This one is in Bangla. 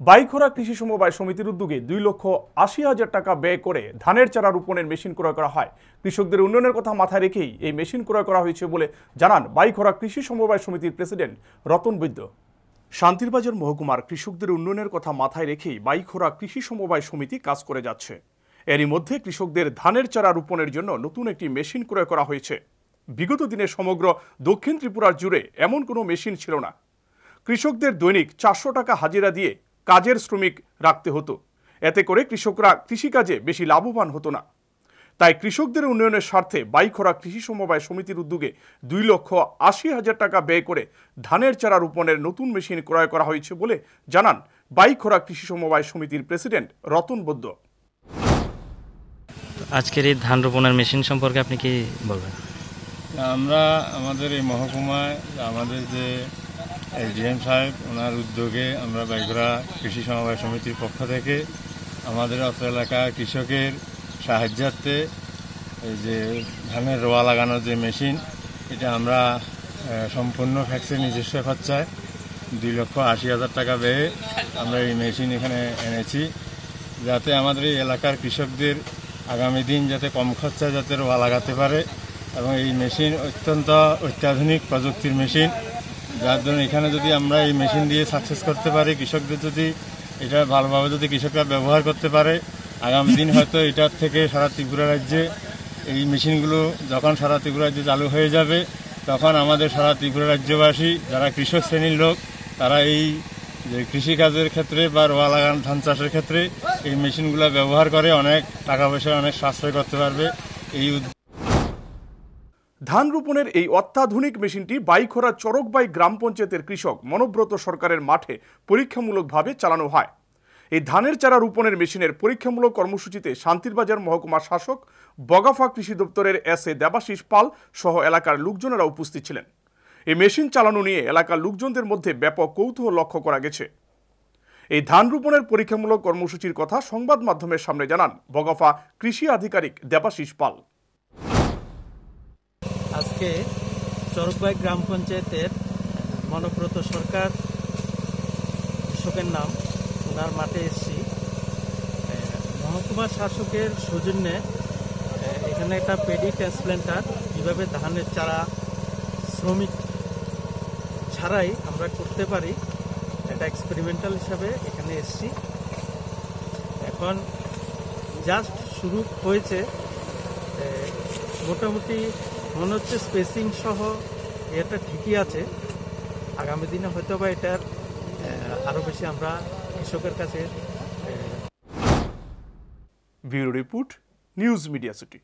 বাইখোরা কৃষি সমবায় সমিতির উদ্যোগে দুই লক্ষ আশি হাজার টাকা ব্যয় করে ধানের চারা রোপণের মেশিন ক্রয় করা হয়। কৃষকদের উন্নয়নের কথা মাথায় রেখেই এই মেশিন ক্রয় করা হয়েছে বলে জানান বাইখোরা কৃষি সমবায় সমিতির প্রেসিডেন্ট রতন বৈদ্য। শান্তিরবাজার মহকুমার কৃষকদের উন্নয়নের কথা মাথায় রেখেই বাইখোরা কৃষি সমবায় সমিতি কাজ করে যাচ্ছে। এরই মধ্যে কৃষকদের ধানের চারা রোপণের জন্য নতুন একটি মেশিন ক্রয় করা হয়েছে। বিগত দিনে সমগ্র দক্ষিণ ত্রিপুরার জুড়ে এমন কোনো মেশিন ছিল না। কৃষকদের দৈনিক চারশো টাকা হাজিরা দিয়ে কাজের শ্রমিক রাখতে হতো। এতে করে কৃষকরা কৃষিকাজে বেশি লাভবান হতো না। তাই কৃষকদের উন্নয়নের স্বার্থে বাইখরা কৃষি সমবায় সমিতির উদ্যোগে দুই লক্ষ আশি হাজার টাকা ব্যয় করে ধানের চারা রোপণের নতুন মেশিন ক্রয় করা হয়েছে বলে জানান বাইখরা কৃষি সমবায় সমিতির প্রেসিডেন্ট রতন বৈদ্য। আজকের এই ধান রোপণের মেশিন সম্পর্কে আপনি কি বলবেন? আমরা আমাদের এই মহকুমায় আমাদের যে ডিএম সাহেব, ওনার উদ্যোগে আমরা বাইগড়া কৃষি সমবায় সমিতির পক্ষ থেকে আমাদের অত এলাকা কৃষকের সাহায্যার্থে এই যে ধানের রোয়া লাগানোর যে মেশিন, এটা আমরা সম্পূর্ণ ফ্যাক্সের নিজস্ব খরচায় দুই লক্ষ আশি হাজার টাকা ব্যয়ে আমরা এই মেশিন এখানে এনেছি, যাতে আমাদের এই এলাকার কৃষকদের আগামী দিন যাতে কম খরচায় যাতে রোয়া লাগাতে পারে এবং এই মেশিন অত্যন্ত অত্যাধুনিক প্রযুক্তির মেশিন। যার জন্য এখানে যদি আমরা এই মেশিন দিয়ে সাকসেস করতে পারি, কৃষকদের যদি এটা ভালোভাবে যদি কৃষকরা ব্যবহার করতে পারে, আগামী দিন হয়তো এটার থেকে সারা ত্রিপুরা রাজ্যে এই মেশিনগুলো যখন সারা ত্রিপুরা রাজ্যে চালু হয়ে যাবে, তখন আমাদের সারা ত্রিপুরা রাজ্যবাসী, যারা কৃষক শ্রেণির লোক, তারা এই যে কৃষিকাজের ক্ষেত্রে বা রোয়া লাগান, ধান চাষের ক্ষেত্রে এই মেশিনগুলো ব্যবহার করে অনেক টাকা পয়সা অনেক সাশ্রয় করতে পারবে। এই ধান রোপণের এই অত্যাধুনিক মেশিনটি বাইখরা চরকবাই গ্রাম পঞ্চায়েতের কৃষক মনোব্রত সরকারের মাঠে পরীক্ষামূলকভাবে চালানো হয়। এই ধানের চারা রোপণের মেশিনের পরীক্ষামূলক কর্মসূচিতে শান্তিরবাজার মহকুমা শাসক, বগাফা কৃষি দপ্তরের এস এ দেবাশিস পাল সহ এলাকার লোকজনেরা উপস্থিত ছিলেন। এই মেশিন চালানো নিয়ে এলাকার লোকজনদের মধ্যে ব্যাপক কৌতূহল লক্ষ্য করা গেছে। এই ধান রোপণের পরীক্ষামূলক কর্মসূচির কথা সংবাদ মাধ্যমের সামনে জানান বগাফা কৃষি আধিকারিক দেবাশিস পাল। আজকে চরকবাই গ্রাম পঞ্চায়েতের মনব্রত সরকার কৃষকের নাম, ওনার মাঠে এসেছি। মহকুমা শাসকের সৌজন্যে এখানে একটা পেডি ট্রান্সপ্ল্যান্টার কীভাবে ধানের চারা, শ্রমিক ছাড়াই আমরা করতে পারি, এটা এক্সপেরিমেন্টাল হিসাবে এখানে এসেছি। এখন জাস্ট শুরু হয়েছে মোটামুটি মনে হচ্ছে স্পেসিং সহ এটা ঠিকই আছে। আগামী দিনে হয়তো বা এটার আরও বেশি আমরা কৃষকের কাছে bureau report, news media city.